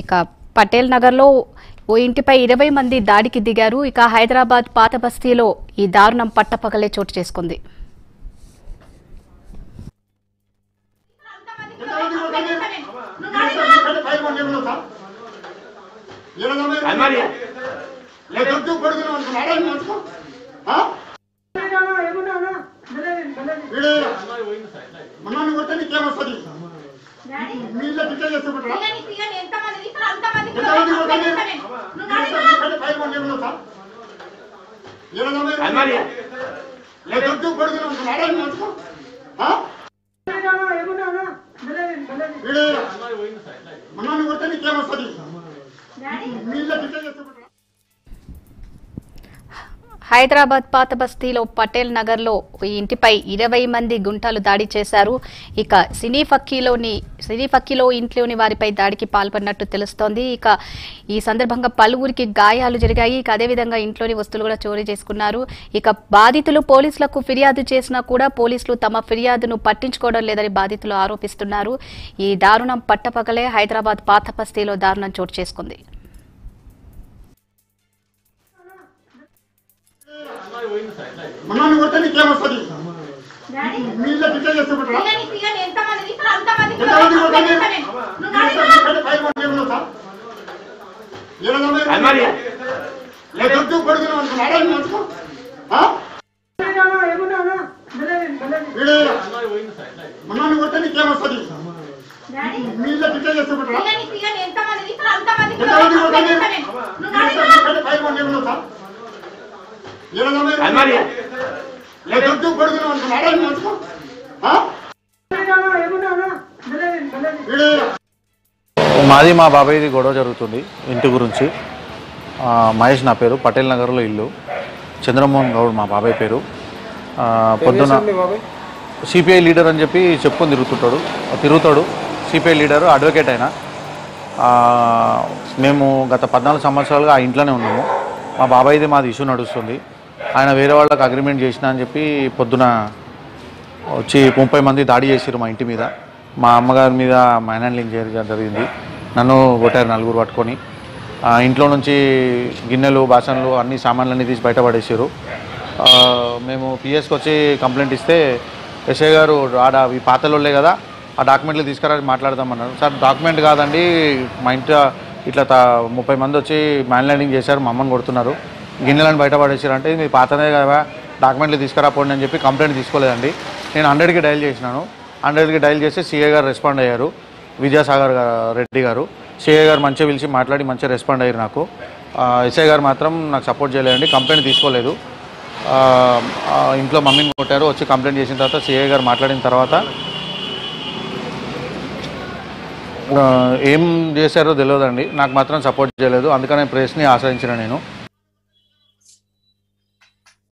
ఇక పటేల్ నగర్లో ఓ ఇంటిపై ఇరవై మంది దాడికి దిగారు. ఇక హైదరాబాద్ పాత బస్తీలో ఈ దారుణం పట్టపగలే చోటు చేసుకుంది. మన్నాన్ని కొడితే నీకేమొస్తుంది మీ ఇల్లు పిచ్చ చేస్తుంటారా హైదరాబాద్ పాత బస్తీలో పటేల్ నగర్లో ఈ ఇంటిపై ఇరవై మంది గుంటలు దాడి చేశారు. ఇక సినీ ఫక్కీలోని సినీ ఫక్కీలో ఇంట్లోని వారిపై దాడికి పాల్పడినట్టు తెలుస్తోంది. ఇక ఈ సందర్భంగా పలువురికి గాయాలు జరిగాయి. ఇక అదేవిధంగా ఇంట్లోని వస్తువులు కూడా చోరీ చేసుకున్నారు. ఇక బాధితులు పోలీసులకు ఫిర్యాదు చేసినా కూడా పోలీసులు తమ ఫిర్యాదును పట్టించుకోవడం లేదని బాధితులు ఆరోపిస్తున్నారు. ఈ దారుణం పట్టపగలే హైదరాబాద్ పాత బస్తీలో దారుణం చోటు చేసుకుంది. మన్నాన్ని కొడితే నీకేమొస్తుంది మీ ఇల్లు పిచ్చ చేస్తుంటారా? ఎంతమంది కొడుకుని అనుకున్నారా మంచుకో మన్నాన్ని కొడితే నీకేమొస్తుంది మీ ఇల్లు పిచ్చ చేస్తుంటారా? ఎంతమంది కొట్టండి మాది మా బాబాయ్ది గొడవ జరుగుతుంది ఇంటి గురించి. ఆ, మహేష్ నా పేరు పటేల్ నగర్లో ఇల్లు. చంద్రమోహన్ గౌడ్ మా బాబాయ్ పేరు. ఆ, పొద్దున సిపిఐ లీడర్ అని చెప్పి చెప్పుకొని తిరుగుతుంటాడు. తిరుగుతాడు. సిపిఐ లీడర్ అడ్వకేట్ అయినా ఆ, మేము గత పద్నాలుగు సంవత్సరాలుగా ఆ ఇంట్లోనే ఉన్నాము. మా బాబాయ్ది మాది ఇష్యూ నడుస్తుంది. ఆయన వేరే వాళ్ళకి అగ్రిమెంట్ చేసిన అని చెప్పి పొద్దున వచ్చి ముప్పై మంది దాడి చేసారు మా ఇంటి మీద. మా అమ్మగారి మీద మైన్ హ్యాండ్లింగ్ చేయడం జరిగింది. నన్ను కొట్టారు నలుగురు పట్టుకొని. ఇంట్లో నుంచి గిన్నెలు బాసనలు అన్ని సామాన్లన్నీ తీసి బయటపడేసారు మేము పిఎస్కి వచ్చి కంప్లైంట్ ఇస్తే ఎస్ఐ గారు ఆడ ఈ పాతలోళ్ళే కదా ఆ డాక్యుమెంట్లు తీసుకురా మాట్లాడదామన్నారు. సార్ డాక్యుమెంట్ కాదండి. మా ఇంట ఇట్లా తా ముప్పై మంది వచ్చి మైన్ ల్యాండింగ్ చేశారు మా అమ్మని కొడుతున్నారు. గిన్నెలను బయట పడేసారంటే ఇది మీ పాతనే కదా డాక్యుమెంట్లు తీసుకురాపోండి అని చెప్పి కంప్లైంట్ తీసుకోలేదండి. నేను హండ్రెడ్కి డైల్ చేసినాను. హండ్రెడ్కి డైల్ చేస్తే సీఏ గారు రెస్పాండ్ అయ్యారు. విద్యాసాగర్ రెడ్డి గారు. సీఏ గారు మంచిగా పిలిచి మాట్లాడి మంచిగా రెస్పాండ్ అయ్యారు నాకు. ఎస్ఐ గారు మాత్రం నాకు సపోర్ట్ చేయలేదండి కంప్లైంట్ తీసుకోలేదు. ఇంట్లో మమ్మీని కొట్టారు వచ్చి కంప్లైంట్ చేసిన తర్వాత సీఏ గారు మాట్లాడిన తర్వాత ఏం చేశారో తెలియదండి. నాకు మాత్రం సపోర్ట్ చేయలేదు. అందుకనే ప్రెస్ని ఆశ్రయించిన నేను.